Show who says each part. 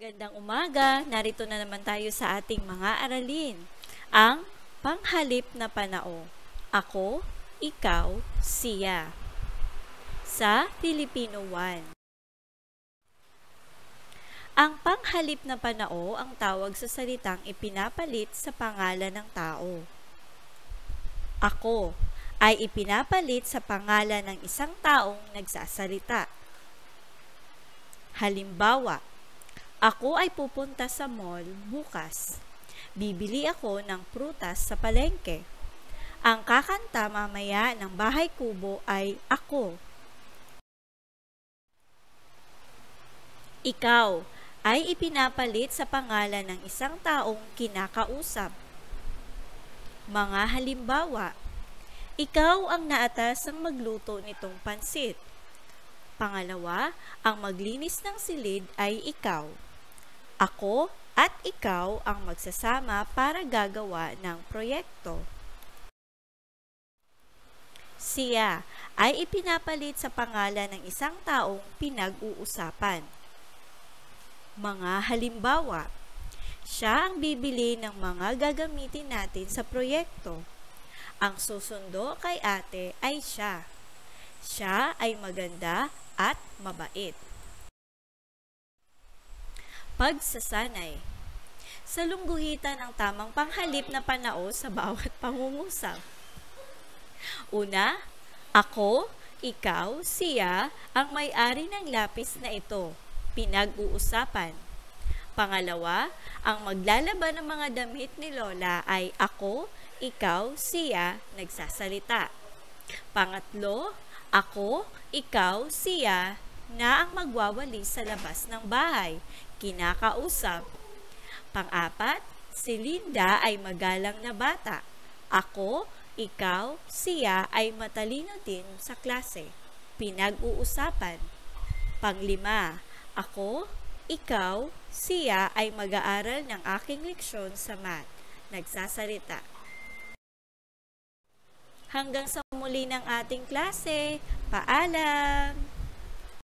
Speaker 1: Magandang umaga, narito na naman tayo sa ating mga aralin. Ang panghalip na panao. Ako, ikaw, siya. Sa Filipino 1. Ang panghalip na panao ang tawag sa salitang ipinapalit sa pangalan ng tao. Ako ay ipinapalit sa pangalan ng isang taong nagsasalita. Halimbawa, ako ay pupunta sa mall bukas. Bibili ako ng prutas sa palengke. Ang kakanta mamaya ng bahay kubo ay ako. Ikaw ay ipinapalit sa pangalan ng isang taong kinakausap. Mga halimbawa, ikaw ang naatas ang magluto nitong pansit. Pangalawa, ang maglinis ng silid ay ikaw. Ako at ikaw ang magsasama para gagawa ng proyekto. Siya ay ipinapalit sa pangalan ng isang taong pinag-uusapan. Mga halimbawa, siya ang bibili ng mga gagamitin natin sa proyekto. Ang susundo kay ate ay siya. Siya ay maganda at mabait. Pagsasanay Sa lungguhitan ang tamang panghalip na panao sa bawat pangungusap. Una, ako, ikaw, siya, ang may-ari ng lapis na ito. Pinag-uusapan. Pangalawa, ang maglalaban ng mga damit ni Lola ay ako, ikaw, siya, nagsasalita. Pangatlo, ako, ikaw, siya, na ang magwawali sa labas ng bahay kinakausap. Pang-apat, si Linda ay magalang na bata. Ako, ikaw, siya ay matalino din sa klase. Pinag-uusapan. Panglima, ako, ikaw, siya ay mag-aaral ng aking leksyon sa math. Nagsasalita. Hanggang sa muli ng ating klase. Paalam!